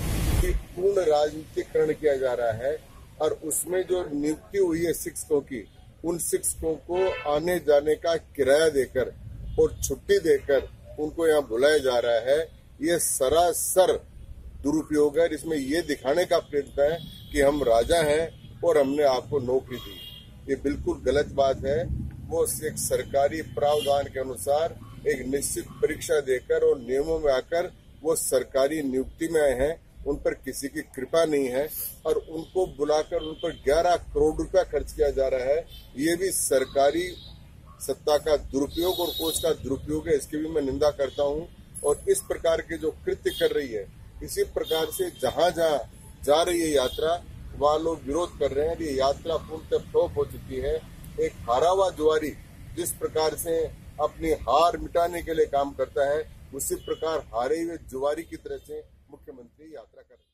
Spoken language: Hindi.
की पूर्ण राजनीतिकरण किया जा रहा है और उसमें जो नियुक्ति हुई है शिक्षकों की, उन शिक्षकों को आने जाने का किराया देकर और छुट्टी देकर उनको यहाँ बुलाया जा रहा है। ये सरासर दुरुपयोग है। इसमें ये दिखाने का प्रयत्न है कि हम राजा हैं और हमने आपको नौकरी दी। ये बिल्कुल गलत बात है। वो एक सरकारी प्रावधान के अनुसार एक निश्चित परीक्षा देकर और नियमों में आकर वो सरकारी नियुक्ति में आए हैं, उन पर किसी की कृपा नहीं है और उनको बुलाकर उन पर 11 करोड़ रुपया खर्च किया जा रहा है। ये भी सरकारी सत्ता का दुरुपयोग और कोच का दुरुपयोग है, इसकी भी मैं निंदा करता हूँ। और इस प्रकार के जो कृत्य कर रही है, इसी प्रकार से जहाँ जहाँ जा रही है यात्रा, वहाँ लोग विरोध कर रहे हैं। ये यात्रा पूर्णतः फ्लॉप हो चुकी है। एक हारा हुआ जुआरी जिस प्रकार से अपनी हार मिटाने के लिए काम करता है उसी प्रकार हारे हुए जुवारी की तरह से मुख्यमंत्री यात्रा कर रहे हैं।